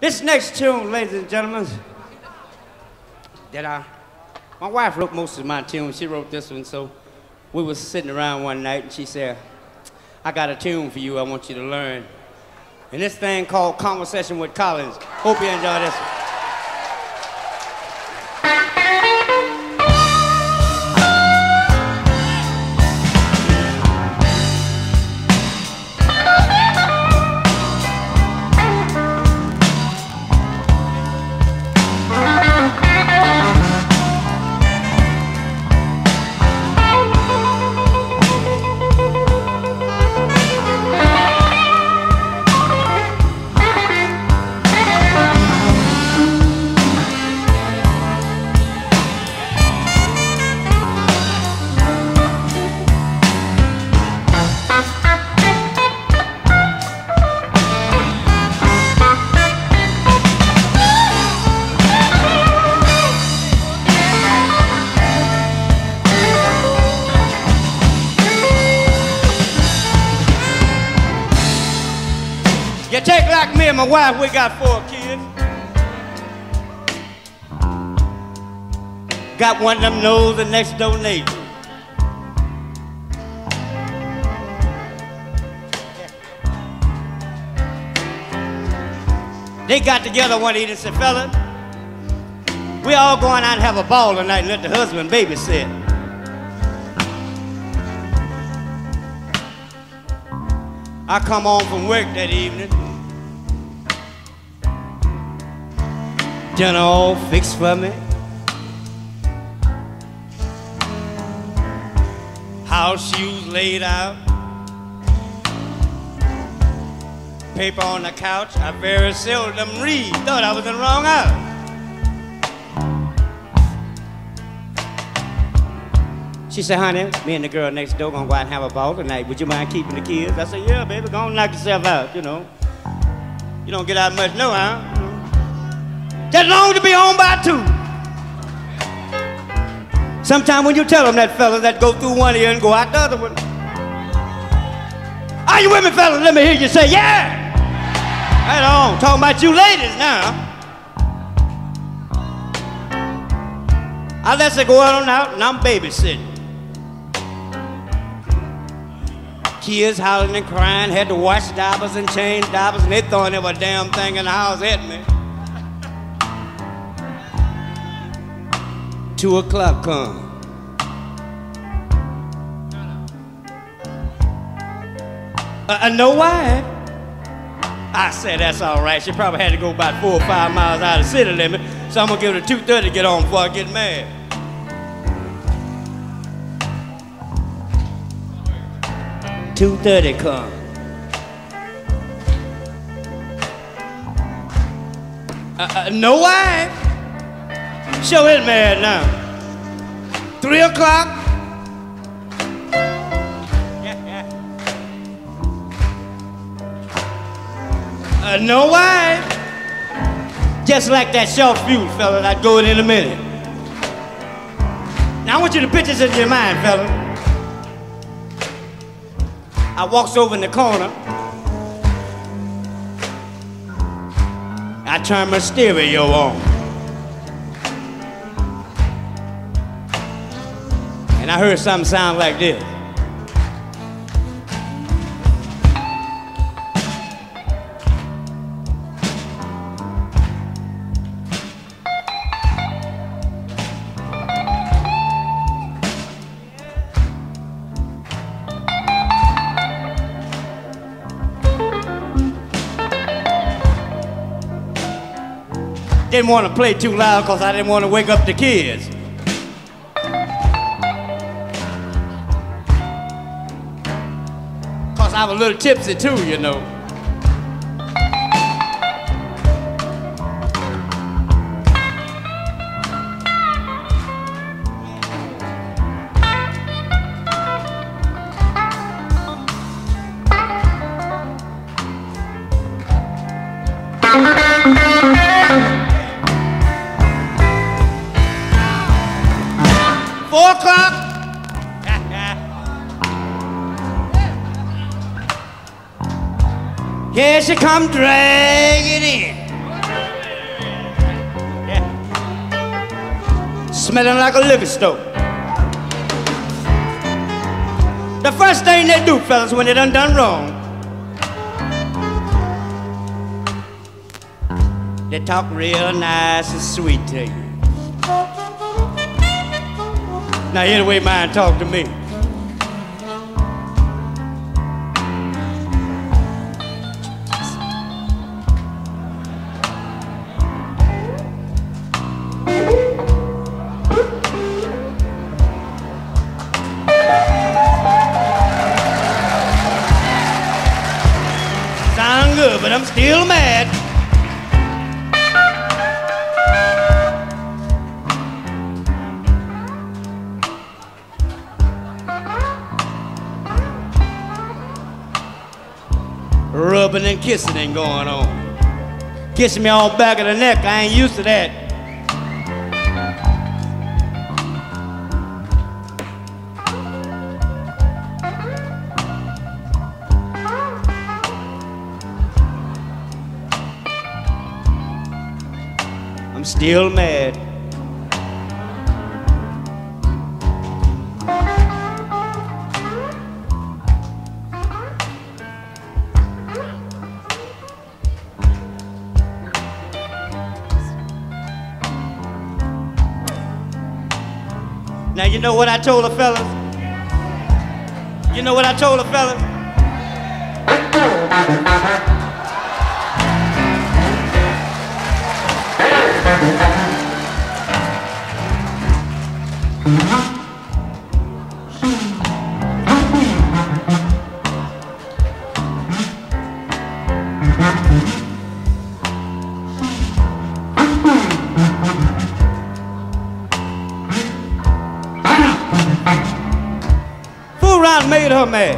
This next tune, ladies and gentlemen, that I, my wife wrote most of my tunes. She wrote this one, so we was sitting around one night and she said, I got a tune for you I want you to learn. And this thing called Conversation with Collins. Hope you enjoy this one. You take like me and my wife, we got four kids. Got one of them knows the next door neighbor. They got together one evening and said, fella, we all going out and have a ball tonight and let the husband babysit. I come home from work that evening. Dinner all fixed for me. House shoes laid out. Paper on the couch. I very seldom read. Thought I was in the wrong house. She said, honey, me and the girl next door gonna go out and have a ball tonight. Would you mind keeping the kids? I said, yeah, baby, go on knock yourself out, you know. You don't get out much no huh? Just long to be home by two. Sometime when you tell them that fella that go through one ear and go out the other one. Are you with me, fellas? Let me hear you say, yeah! Right on. Talking about you ladies now. I let her go on out and I'm babysitting. Kids hollering and crying, had to wash diapers and change diapers, and they throwing every damn thing in the house at me. Two o'clock come. Uh, no wife. I said that's all right. She probably had to go about four or five miles out of city limit, so I'm gonna give her 2:30 to get on before I get mad. Two thirty come. Uh, uh, no wife. Show it mad now. Three o'clock. Uh, no wife. Just like that short fuse, fella. I'd go in in a minute. Now I want you to picture this in your mind, fella. I walks over in the corner. I turn my stereo on. And I heard something sound like this. Didn't want to play too loud because I didn't want to wake up the kids. I was a little tipsy too, you know. she come it in. Yeah. Smelling like a liquor store. The first thing they do, fellas, when they done done wrong, they talk real nice and sweet to you. Now, hear the way mine talk to me. But I'm still mad. Rubbing and kissing ain't going on. Kissing me on back of the neck, I ain't used to that. I'm still mad. Now you know what I told the fellas? You know what I told the fellas? Made her mad.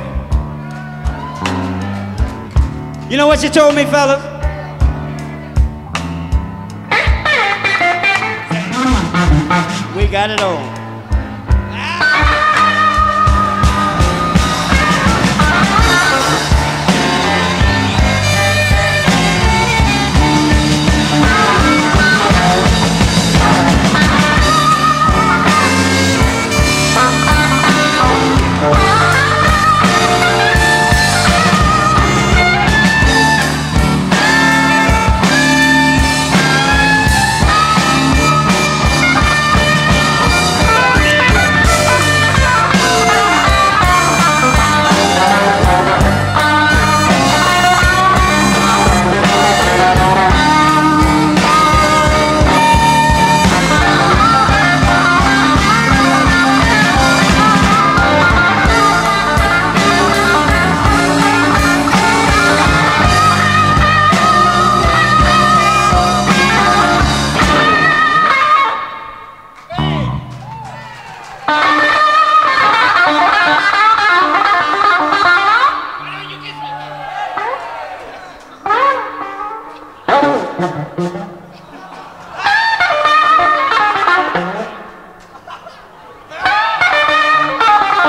You know what she told me, fellas? Got it on.